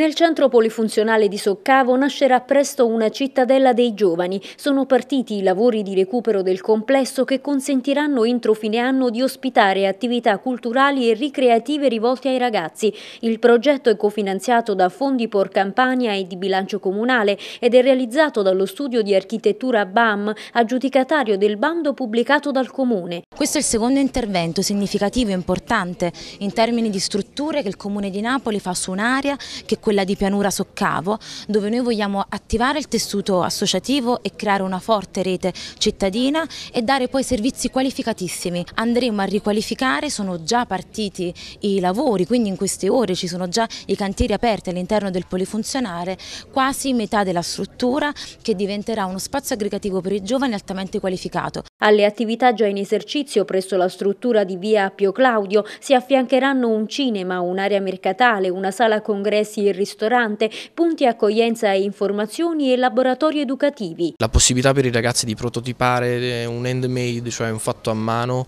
Nel centro polifunzionale di Soccavo nascerà presto una cittadella dei giovani. Sono partiti i lavori di recupero del complesso che consentiranno entro fine anno di ospitare attività culturali e ricreative rivolte ai ragazzi. Il progetto è cofinanziato da fondi Por Campania e di bilancio comunale ed è realizzato dallo studio di architettura BAM, aggiudicatario del bando pubblicato dal comune. Questo è il secondo intervento significativo e importante in termini di strutture che il comune di Napoli fa su un'area che quella di Pianura Soccavo, dove noi vogliamo attivare il tessuto associativo e creare una forte rete cittadina e dare poi servizi qualificatissimi. Andremo a riqualificare, sono già partiti i lavori, quindi in queste ore ci sono già i cantieri aperti all'interno del polifunzionale, quasi metà della struttura che diventerà uno spazio aggregativo per i giovani altamente qualificato. Alle attività già in esercizio presso la struttura di via Appio Claudio si affiancheranno un cinema, un'area mercatale, una sala congressi e ristorante, punti accoglienza e informazioni e laboratori educativi. La possibilità per i ragazzi di prototipare un handmade, cioè un fatto a mano,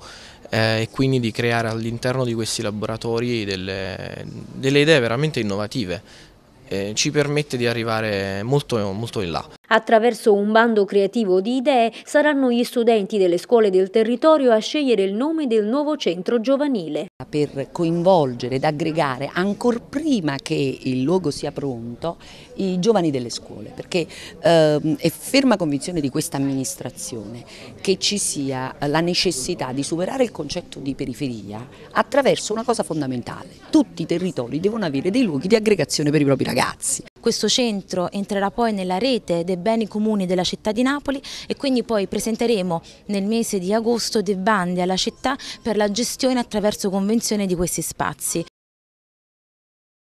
eh, e quindi di creare all'interno di questi laboratori delle, delle idee veramente innovative eh, ci permette di arrivare molto, molto in là. Attraverso un bando creativo di idee saranno gli studenti delle scuole del territorio a scegliere il nome del nuovo centro giovanile. Per coinvolgere ed aggregare ancora prima che il luogo sia pronto i giovani delle scuole, perché eh, è ferma convinzione di questa amministrazione che ci sia la necessità di superare il concetto di periferia attraverso una cosa fondamentale. Tutti i territori devono avere dei luoghi di aggregazione per i propri ragazzi. Questo centro entrerà poi nella rete dei beni comuni della città di Napoli e quindi poi presenteremo nel mese di agosto dei bandi alla città per la gestione attraverso convenzione di questi spazi.